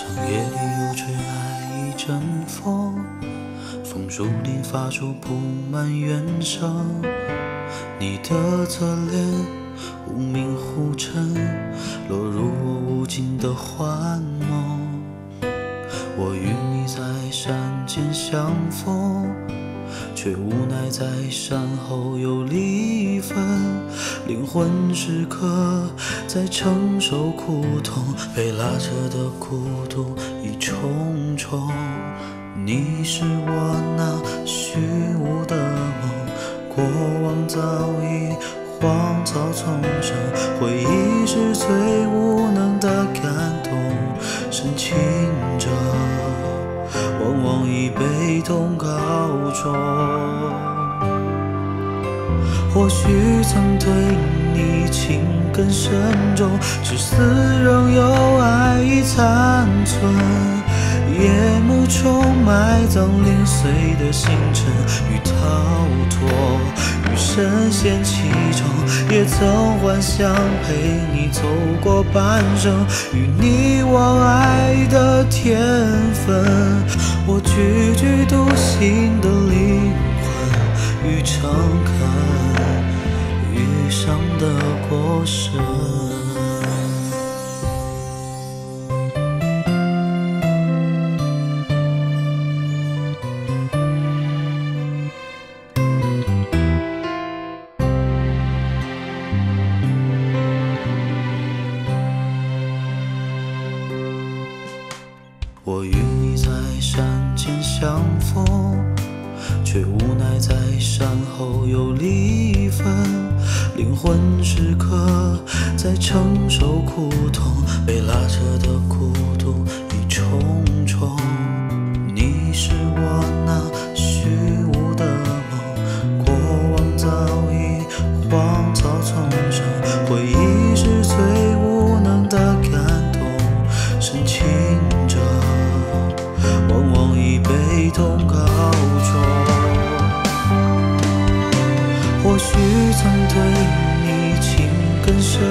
长夜里又吹来一阵风，风树林发出铺满怨声。你的侧脸忽明忽沉，落入我无尽的幻梦。我与你在山间相逢。却无奈在山后又离分。灵魂时刻在承受苦痛，被拉扯的孤独已重重。你是我那虚无的梦。过往早已荒草丛生，回忆是最无往往以悲痛告终。或许曾对你情根深重，至死仍有爱意残存。夜幕中埋葬零碎的星辰与逃脱，与深陷其中，也曾幻想陪你走过半生，与你往爱的天分。我踽踽独行的灵魂，与诚恳，愈伤的过深。我与你在山相逢，却无奈在山后又离分。灵魂时刻在承受苦痛，被拉扯的孤同告终，或许曾对你情更深。